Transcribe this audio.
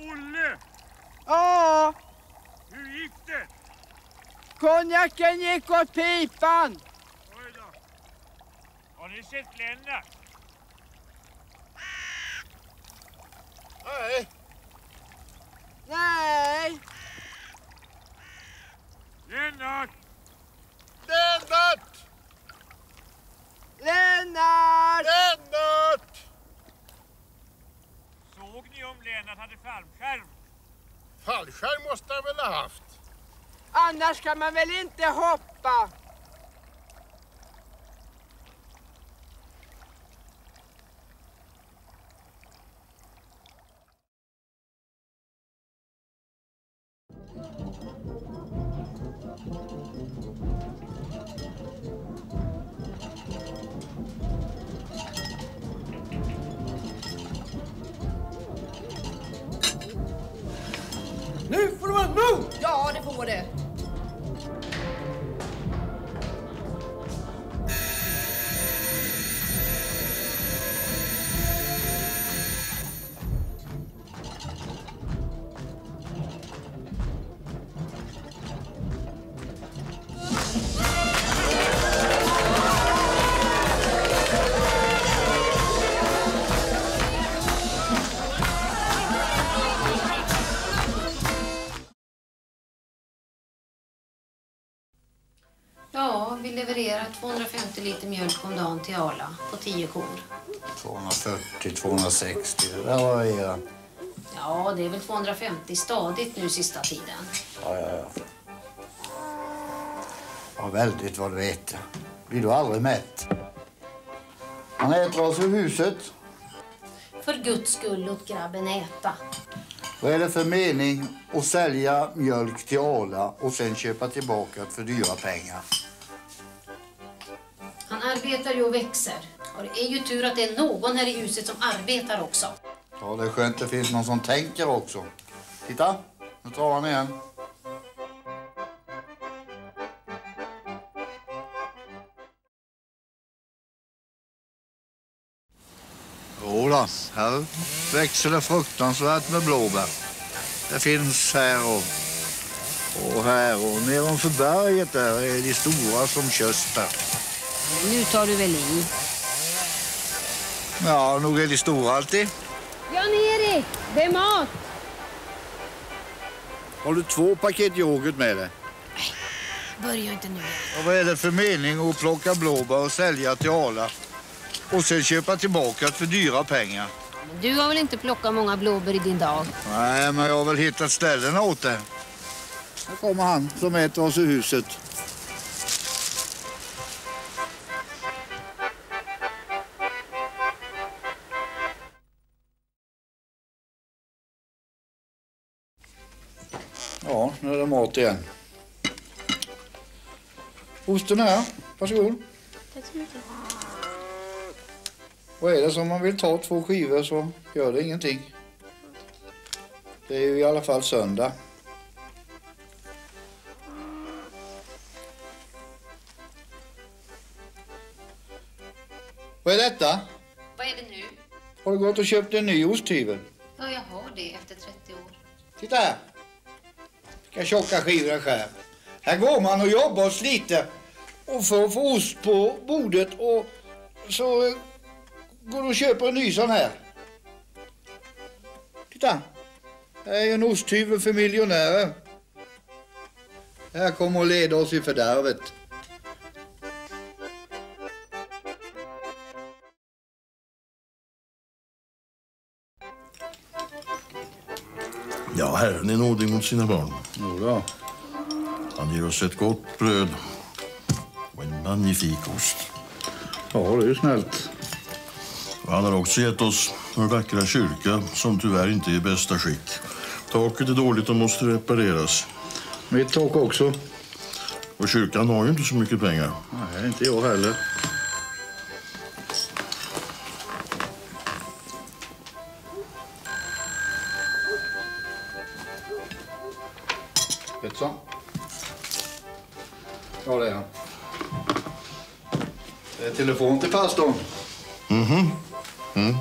Olle! Ja? Hur gick det? Konjaken gick åt pipan! Oj då. Har ni sett Lennart? Såg ni om Lennart hade fallskärm? Fallskärm måste han väl ha haft? Annars kan man väl inte hoppa? Nu får det vara nog! Ja, det får det. Ja, vi levererar 250 liter mjölk om dagen till Arla på 10 kor. 240, 260, det där varierar. Ja, det är väl 250 stadigt nu sista tiden. Ja, ja, ja. Ja, väldigt vad du äter. Blir du aldrig mätt? Han äter oss ur huset. För guds skull låt grabben äta. Vad är det för mening att sälja mjölk till Arla och sen köpa tillbaka för dyra pengar? Arbetar ju och växer. Och det är ju tur att det är någon här i huset som arbetar också. Ja, det är skönt det finns någon som tänker också. Titta, nu tar han igen. Jodå, här växer det fruktansvärt med blåbär. Det finns här och, och här och nedanför berget där är de stora som körsbär. Nu tar du väl i? Ja, nog är de stora alltid. Jan-Erik, det är mat! Har du två paket yoghurt med dig? Börja inte nu. Och vad är det för mening att plocka blåbär och sälja till Arla och sen köpa tillbaka för dyra pengar? Du har väl inte plockat många blåbär i din dag? Nej, men jag har väl hittat ställena åt det. Här kommer han som äter oss i huset. Nu är det mat igen. Osten här, varsågod. Tack så mycket. Och är det som man vill ta två skivor så gör det ingenting. Det är ju i alla fall söndag. Vad är detta? Vad är det nu? Har du gått och köpt en ny osthyvel? Ja, jag har det efter 30 år. Titta här. Vilka tjocka skivor jag skär. Här går man och jobbar och sliter och för att få ost på bordet och så går du och köper en ny sån här. Titta. Det är ju en osthyvel för miljonärer. Det här kommer att leda oss i fördärvet. Ja, Herren är nådig mot sina barn. Jodå. Han ger oss ett gott bröd och en magnifik ost. Ja, det är ju snällt. Och han har också gett oss vår vackra kyrka som tyvärr inte är i bästa skick. Taket är dåligt och måste repareras. Mitt tak också. Och kyrkan har ju inte så mycket pengar. Nej, inte jag heller. Pettersson. Ja, det är han. Det är telefon till pastorn. Mhm. Mm.